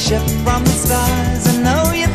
ship from the skies and know you